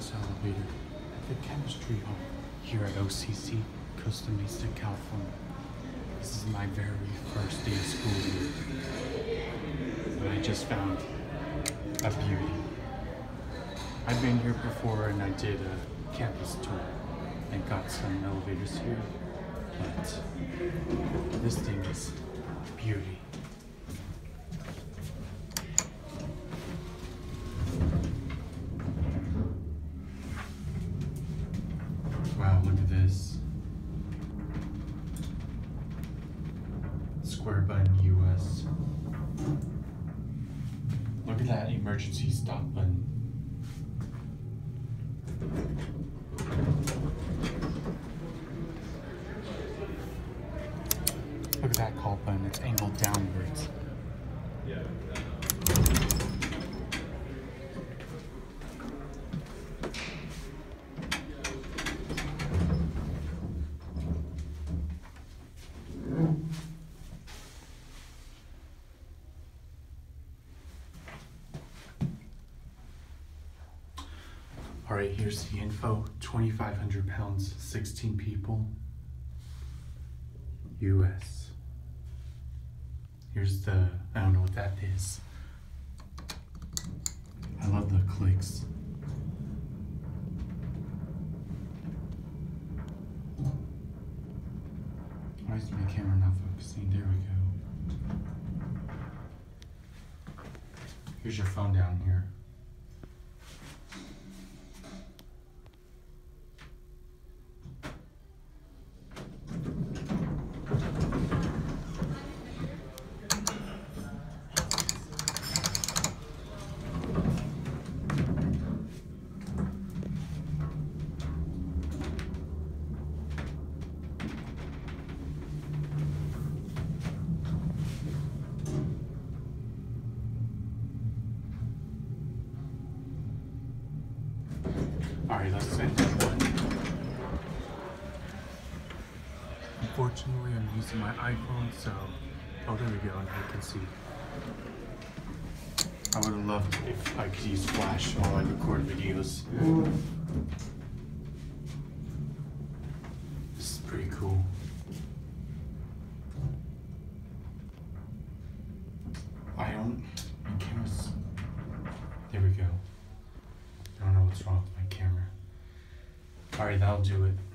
Elevator at the chemistry hall here at OCC, Costa Mesa, California. This is my very first day of school here. And I just found a beauty. I've been here before and I did a campus tour and got some elevators here. But this thing is beauty. Wow, look at this. Square button US. Look at that emergency stop button. Look at that call button, it's angled downwards. Right, here's the info 2,500 pounds, 16 people. US. Here's the, I don't know what that is. I love the clicks. Why is my camera not focusing? There we go. Here's your phone down here. All right, let's send it one. Unfortunately, I'm using my iPhone, so oh, there we go. Now you can see. I would have loved if I could use Flash while I record videos. This is pretty cool. I don't. My camera's. There we go. I don't know what's wrong with my camera. Alright, that'll do it.